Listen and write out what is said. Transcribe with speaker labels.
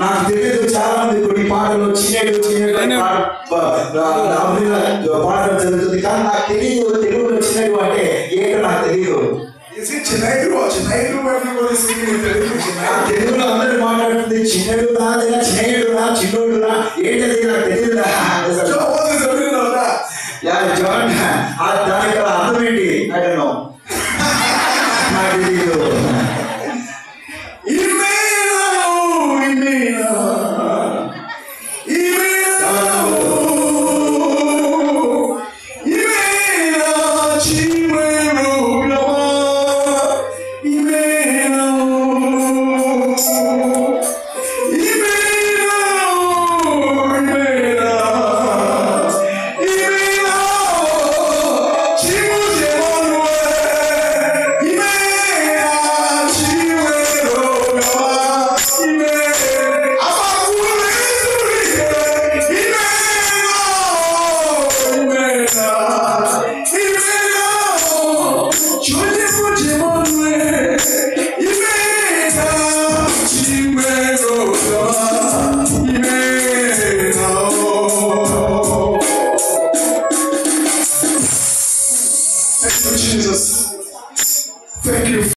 Speaker 1: నాకు తెలియదు చాలా మంది కొన్ని పాటలు చిన్నడు చిన్నడు పాటలు జరుగుతుంది. కానీ నాకు తెలియదు తెలుగులో చిన్నడు అంటే ఏంటో నాకు తెలియదు. తెలుగులో అందరూ మాట్లాడుతుంది చిన్నడు రా లేదా చిన్నయుడు రా చిన్నోడు రా ఏంటది నాకు తెలియదు
Speaker 2: So what is the meaning of that?
Speaker 1: జాన్ ఆ దానికి అర్థం ఏంటి? I
Speaker 2: Jesus. Thank you.